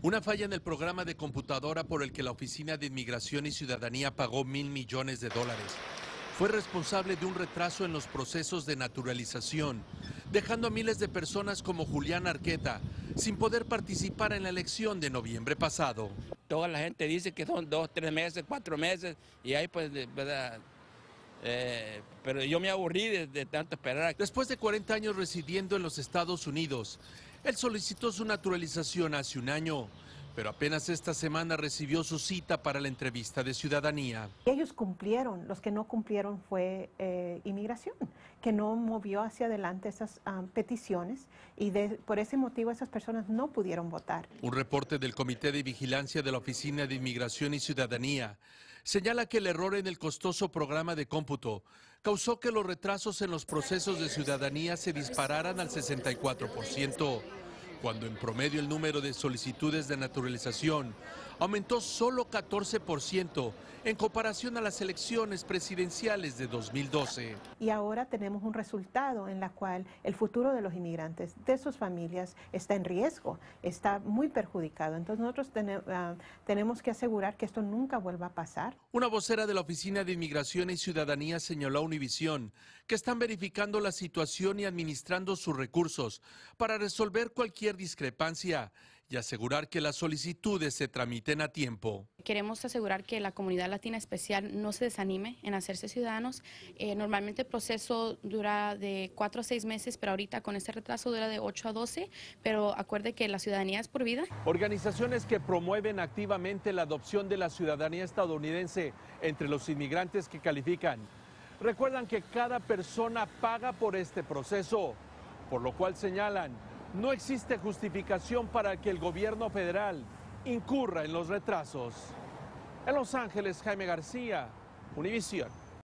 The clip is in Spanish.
Una falla en el programa de computadora por el que la Oficina de Inmigración y Ciudadanía pagó mil millones de dólares fue responsable de un retraso en los procesos de naturalización, dejando a miles de personas como Julián Arqueta sin poder participar en la elección de noviembre pasado. Toda la gente dice que son dos, tres meses, cuatro meses, y ahí pues, ¿verdad? Eh, pero yo me aburrí de, de, tanto esperar. Después de 40 años residiendo en los Estados Unidos, él solicitó su naturalización hace un año, pero apenas esta semana recibió su cita para la entrevista de ciudadanía. Ellos cumplieron, los que no cumplieron fue eh, inmigración, que no movió hacia adelante esas um, peticiones y de, por ese motivo esas personas no pudieron votar. Un reporte del Comité de Vigilancia de la Oficina de Inmigración y Ciudadanía señala que el error en el costoso programa de cómputo causó que los retrasos en los procesos de ciudadanía se dispararan al 64% cuando en promedio el número de solicitudes de naturalización aumentó solo 14% en comparación a las elecciones presidenciales de 2012. Y ahora tenemos un resultado en la cual el futuro de los inmigrantes, de sus familias, está en riesgo, está muy perjudicado. Entonces nosotros ten, uh, tenemos que asegurar que esto nunca vuelva a pasar. Una vocera de la Oficina de Inmigración y Ciudadanía señaló a Univisión que están verificando la situación y administrando sus recursos para resolver cualquier discrepancia y asegurar que las solicitudes se tramiten a tiempo. Queremos asegurar que la comunidad latina especial no se desanime en hacerse ciudadanos. Eh, normalmente el proceso dura de 4 a 6 meses, pero ahorita con este retraso dura de 8 a 12, pero acuerde que la ciudadanía es por vida. Organizaciones que promueven activamente la adopción de la ciudadanía estadounidense entre los inmigrantes que califican. Recuerdan que cada persona paga por este proceso, por lo cual señalan no existe justificación para que el gobierno federal incurra en los retrasos. En Los Ángeles, Jaime García, Univisión.